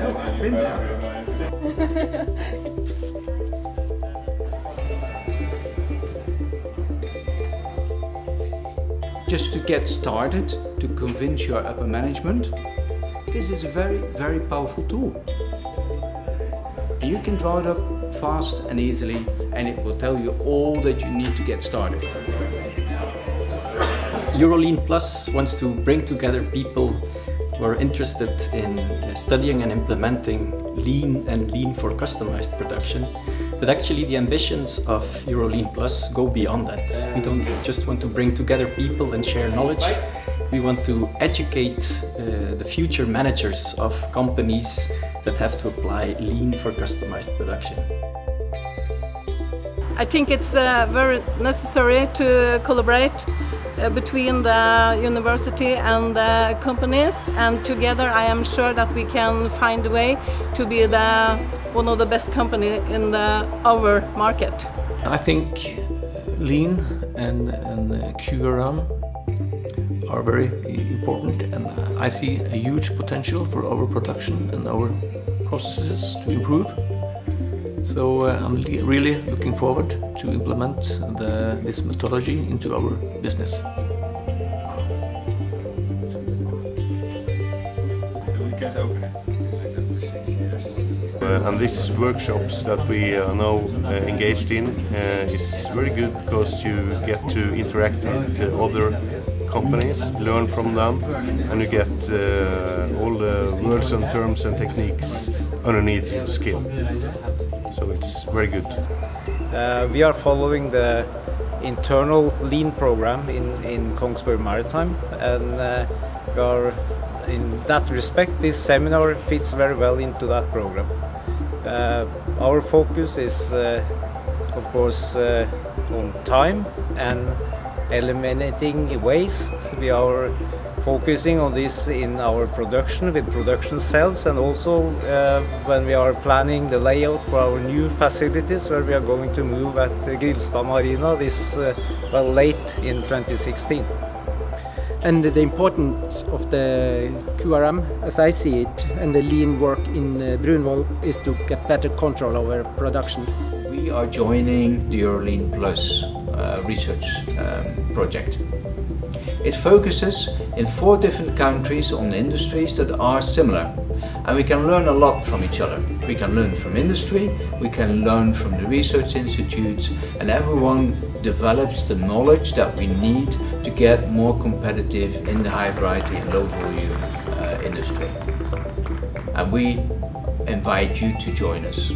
I've been there. Just to get started, to convince your upper management, this is a very, very powerful tool. And you can draw it up fast and easily, and it will tell you all that you need to get started. Eurolean Plus wants to bring together people who are interested in uh, studying and implementing lean and lean for customized production. But actually the ambitions of Eurolean Plus go beyond that. We don't just want to bring together people and share knowledge. We want to educate uh, the future managers of companies that have to apply lean for customized production. I think it's uh, very necessary to collaborate Uh, between the university and the companies and together I am sure that we can find a way to be the one of the best company in the our market. I think lean and, and uh, QRM are very important and I see a huge potential for our production and our processes to improve. So uh, I'm really looking forward to implement the, this methodology into our business. Uh, and these workshops that we are now uh, engaged in uh, is very good because you get to interact with uh, other companies, learn from them, and you get uh, all the words and terms and techniques underneath your skill. So it's very good. Uh, we are following the internal lean program in, in Kongsberg Maritime and uh, we are in that respect this seminar fits very well into that program. Uh, our focus is uh, of course uh, on time and eliminating waste. We are focusing on this in our production with production cells and also uh, when we are planning the layout for our new facilities where we are going to move at Grilstad Marina this uh, well late in 2016. And the importance of the QRM, as I see it, and the lean work in uh, Brunvoll is to get better control over production. We are joining the Eurolean Plus uh, research um, project. It focuses in four different countries on industries that are similar and we can learn a lot from each other. We can learn from industry, we can learn from the research institutes and everyone develops the knowledge that we need to get more competitive in the high variety and low volume uh, industry. And we invite you to join us.